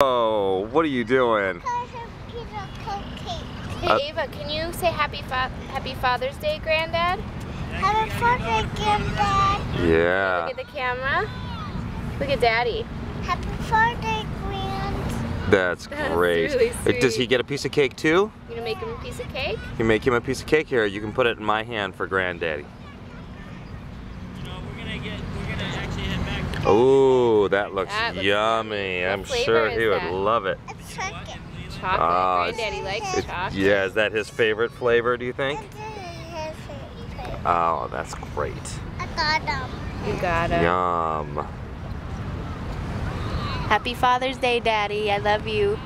Oh, what are you doing? Hey Uh, Ava, can you say happy fa Happy Father's Day, Granddad? Happy Father's Day, Granddad. Yeah. Look at the camera. Look at Daddy. Happy Father's Grand. That's That's great. really Uh, Does he get a piece of cake too? You gonna make him a piece of cake? You make him a piece of cake here. You can put it in my hand for granddaddy. No, we're gonna get, we're gonna actually head back. Oh, that looks That looks yummy. What I'm sure is he would love it. It's chocolate. Chocolate. Ah, Granddaddy likes It- chocolate. yeah, is that his favorite flavor, do you think? It's his favorite. Oh, that's great. I got them. You got it. Yum. Happy Father's Day, Daddy. I love you.